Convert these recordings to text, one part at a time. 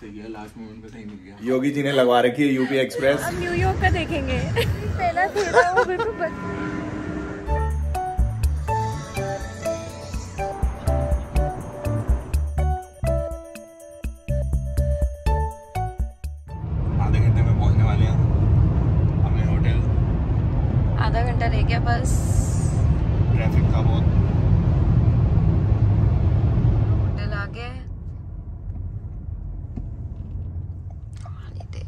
सही है last moment पे सही मिल गया। योगी जी ने लगवा रखी है यूपी एक्सप्रेस अब न्यूयॉर्क का देखेंगे। पहला थोड़ा वो बिल्कुल बच आधे घंटे में पहुँचने वाले हैं। होटल आधा घंटा रह गया बस। ट्रैफ़िक था बहुत होटल आ गया है पानी दे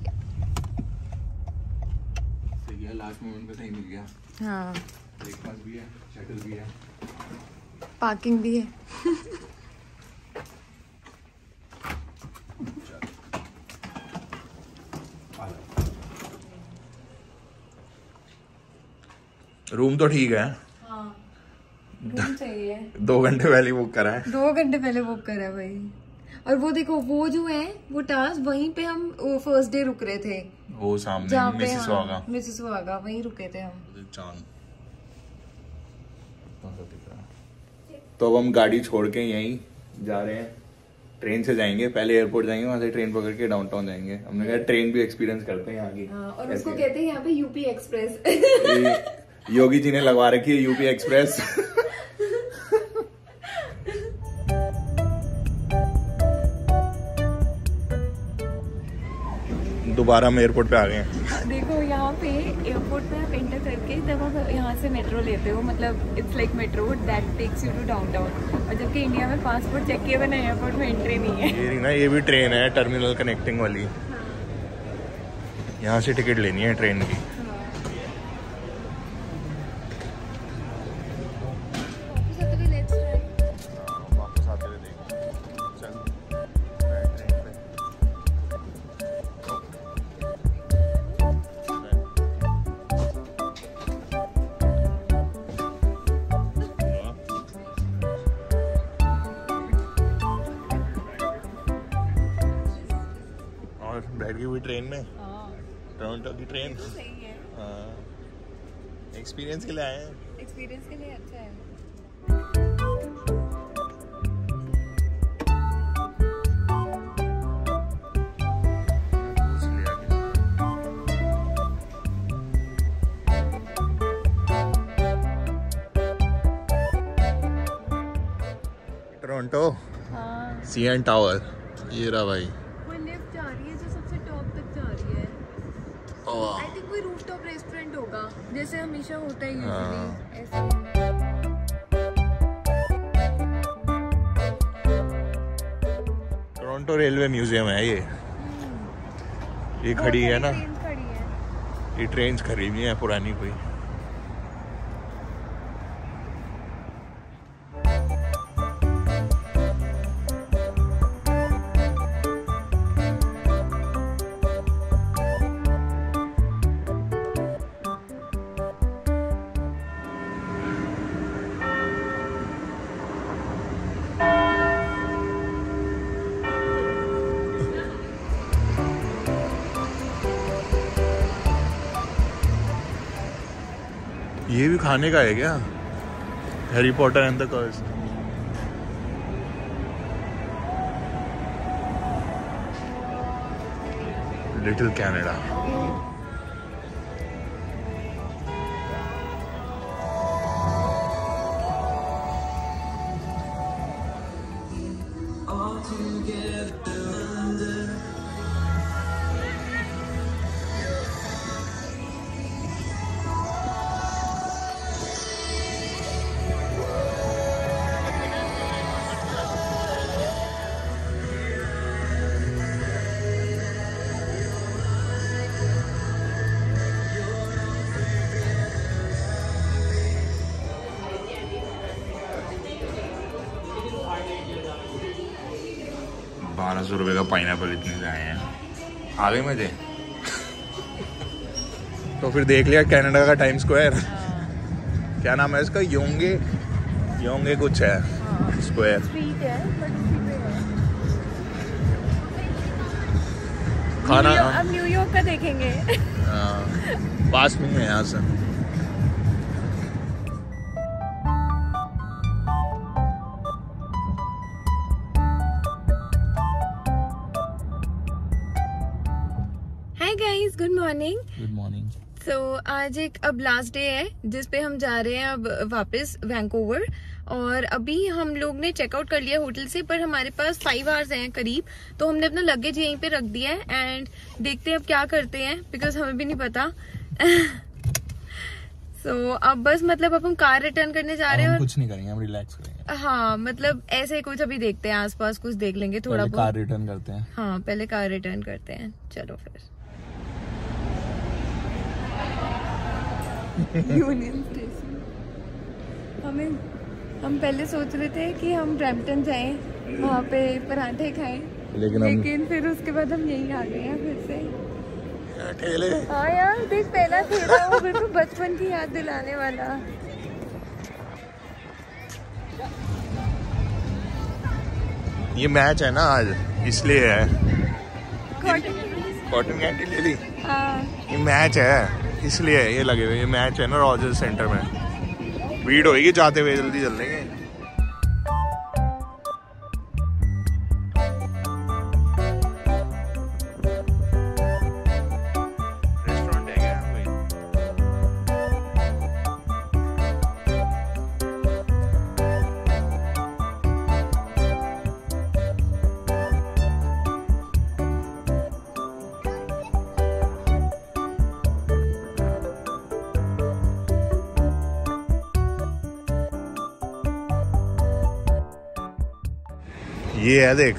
सही है लास्ट मोमेंट पे सही मिल गया। हाँ। ब्रेकफास्ट भी है शटल भी है। पार्किंग भी है। रूम तो ठीक है। हाँ। रूम चाहिए। दो घंटे पहले बुक करा है। दो घंटे पहले बुक करा है भाई। और वो देखो वो जो है वो टास्क वहीं पे हम फ़र्स्ट डे रुक रहे थे। वो सामने मिसिस वागा मिसिस वागा वहीं रुके थे हम। चाँद तो अब हम गाड़ी छोड़ के यहीं जा रहे हैं। ट्रेन से जाएँगे पहले एयरपोर्ट जाएँगे वहाँ से ट्रेन पकड़ के डाउनटाउन जाएँगे। हमने कहा ट्रेन भी एक्सपीरियंस करते हैं यहाँ की। हाँ, और उसको कहते हैं यहाँ पे यूपी एक्सप्रेस योगी जी ने लगवा रखी है यूपी एक्सप्रेस दोबारा हम एयरपोर्ट पे आ गए हैं। देखो यहाँ पे एयरपोर्ट पे आप एंटर करके जब आप यहाँ से मेट्रो लेते हो मतलब it's like metro that takes you to downtown और जबकि इंडिया में पासपोर्ट चेक किए बिना एयरपोर्ट में एंट्री नहीं है। ये ना ये भी ट्रेन है टर्मिनल कनेक्टिंग वाली। यहाँ से टिकट लेनी है ट्रेन की। ट्रेन में। टोरंटो की ट्रेन सही है। एक्सपीरियंस के लिए आए हैं। एक्सपीरियंस के लिए अच्छा है। टोरंटो हाँ। सी एन टावर ये रहा भाई वो लिफ्ट जा रही है जो सबसे टॉप तक जा रही है ओह, आई थिंक कोई रूफटॉप रेस्टोरेंट होगा जैसे हमेशा होता है। यूजुअली ऐसे। टोरंटो रेलवे म्यूज़ियम है ये। ये खड़ी है ना। खड़ी है। ये ट्रेन खड़ी हुई है पुरानी कोई। ये भी खाने का है क्या? Harry Potter and the curse Little Canada बारह सौ रुपये का पाइन इतने से आए हैं। आ गए मज़े तो फिर देख लिया कनाडा का टाइम स्क्वायर क्या नाम है इसका? योंगे योंगे कुछ है। स्क्वायर है है। खाना न्यूयॉर्क- न्यूयॉर्क का देखेंगे। हाँ, पास में है यहाँ से। Hi guys good morning good morning so आज एक अब लास्ट डे है जिस पे हम जा रहे हैं अब वापस वैंकूवर और अभी हम लोग ने चेकआउट कर लिया होटल से पर हमारे पास फाइव आवर्स हैं करीब। तो हमने अपना लगेज यहीं पे रख दिया है एंड देखते हैं अब क्या करते हैं बिकॉज़ हमें भी नहीं पता। सो so, अब बस मतलब अब हम कार रिटर्न करने जा रहे हैं और कुछ नहीं करेंगे हम रिलैक्स करेंगे। हाँ मतलब ऐसे ही कुछ अभी देखते हैं आसपास कुछ देख लेंगे थोड़ा पहले कार बहुत। रिटर्न करते हैं। हाँ पहले कार रिटर्न करते हैं। चलो फिर। यूनियन स्टेशन हमें हम पहले सोच रहे थे कि हम ब्रैम्पटन जाएँ वहाँ पे पराठे खाएँ लेकिन लेकिन फिर उसके बाद हम यहीं आ गए हैं फिर से। हाँ यार देख पहला ठेला वो बिल्कुल बचपन की याद दिलाने वाला। ये मैच है ना आज इसलिए है। कॉटन कॉटन कैंडी ले ली। हाँ। ये मैच है। इसलिए ये लगे हुए ये मैच है ना रॉजर्स सेंटर में। भीड़ होगी जाते हुए जल्दी चल ये है देख।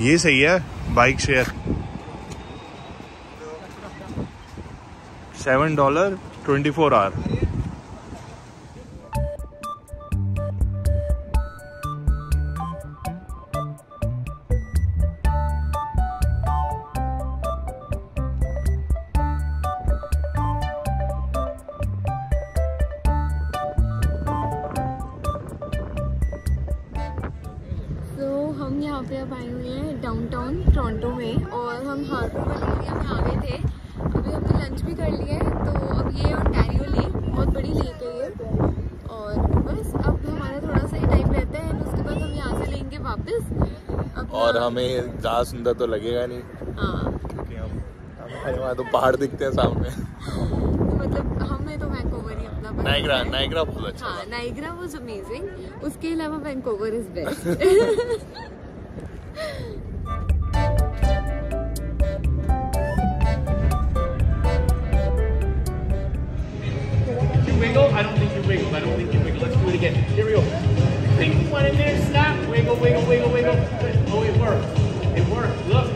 ये सही है bike share seven dollar twenty four hour यहाँ पे अब आए हुए हैं डाउनटाउन टोरंटो में और हम हार्बर वाले एरिया में आ गए थे। अभी हमने लंच भी कर लिया है तो अब ये ओंटारियो लेक बहुत बड़ी लेक है ये। और बस अब हमारा थोड़ा सा ही टाइम रहता है उसके बाद हम यहाँ से लेंगे वापस। और हमें ज़्यादा सुंदर तो लगेगा नहीं हाँ। क्योंकि हम हमारे वहाँ तो पहाड़ दिखते हैं सामने। तो मतलब हमें तो वैंकूवर ही अपना नाइग्रा नाइग्रा बहुत अच्छा हाँ नाइग्रा वाज अमेजिंग उसके अलावा Vancouver is best You wiggle? I don't think you wiggle. I don't think you wiggle. Let's do it again. Here we go. Pink one in there, snap. Wiggle, wiggle, wiggle, wiggle. Oh, it works. It works. Look,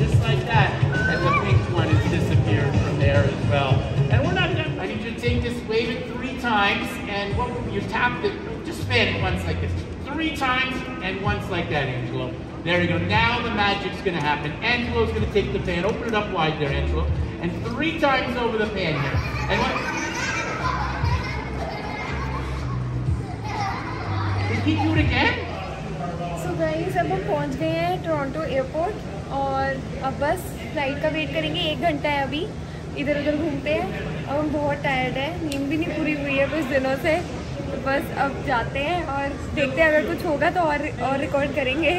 just like that. And the pink one has disappeared from there as well. And we're not done. I need you to take this, wave it three times, and you tap it, just fan it once like this. Three times and once like that, Angelo. There you go. Now the magic's gonna happen. Angelo's gonna take the pan. Open it up wide there, Angelo. And three times over the pan here. And what? Repeat do it again. So guys अब हम पहुँच गए हैं Toronto airport और अब बस flight का wait करेंगे एक घंटा है अभी इधर उधर घूमते हैं अब हम बहुत टायर्ड है नींद भी नहीं पूरी हुई है कुछ दिनों से तो बस अब जाते हैं और देखते हैं अगर कुछ होगा तो और और रिकॉर्ड करेंगे